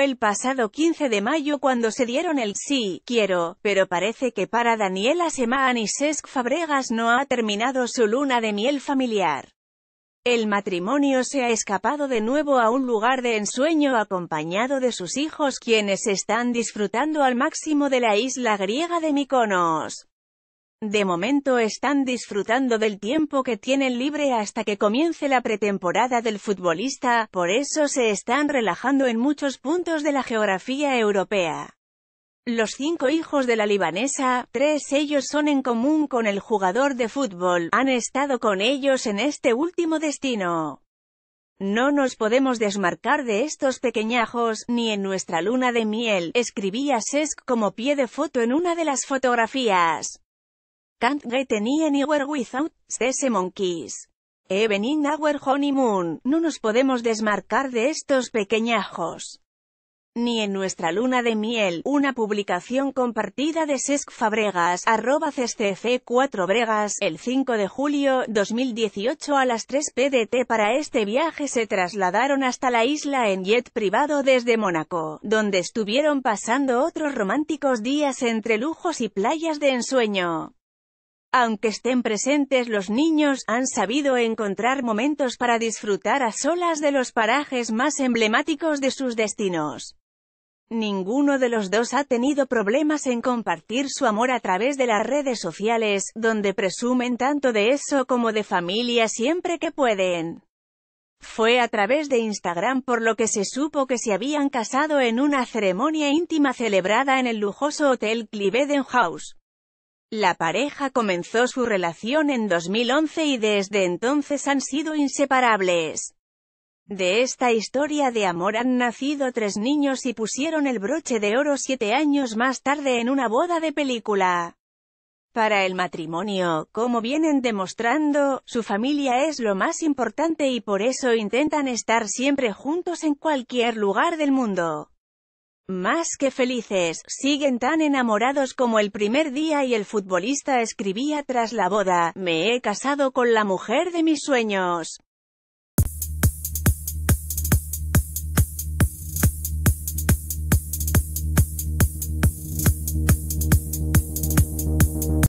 el pasado 15 de mayo cuando se dieron el sí, quiero, pero parece que para Daniela Semán y Cesc Fabregas no ha terminado su luna de miel familiar. El matrimonio se ha escapado de nuevo a un lugar de ensueño acompañado de sus hijos quienes están disfrutando al máximo de la isla griega de Mykonos. De momento están disfrutando del tiempo que tienen libre hasta que comience la pretemporada del futbolista, por eso se están relajando en muchos puntos de la geografía europea. Los cinco hijos de la libanesa, tres ellos son en común con el jugador de fútbol, han estado con ellos en este último destino. No nos podemos desmarcar de estos pequeñajos, ni en nuestra luna de miel, escribía Sesk como pie de foto en una de las fotografías. Can't get anywhere without these monkeys. Evening our honeymoon, no nos podemos desmarcar de estos pequeñajos ni en nuestra luna de miel, una publicación compartida de Sesc Fabregas, arroba CSTC 4 Bregas, el 5 de julio, 2018 a las 3 pdt para este viaje se trasladaron hasta la isla en jet privado desde Mónaco, donde estuvieron pasando otros románticos días entre lujos y playas de ensueño. Aunque estén presentes los niños, han sabido encontrar momentos para disfrutar a solas de los parajes más emblemáticos de sus destinos. Ninguno de los dos ha tenido problemas en compartir su amor a través de las redes sociales, donde presumen tanto de eso como de familia siempre que pueden. Fue a través de Instagram por lo que se supo que se habían casado en una ceremonia íntima celebrada en el lujoso hotel Cliveden House. La pareja comenzó su relación en 2011 y desde entonces han sido inseparables. De esta historia de amor han nacido tres niños y pusieron el broche de oro siete años más tarde en una boda de película. Para el matrimonio, como vienen demostrando, su familia es lo más importante y por eso intentan estar siempre juntos en cualquier lugar del mundo. Más que felices, siguen tan enamorados como el primer día y el futbolista escribía tras la boda, me he casado con la mujer de mis sueños.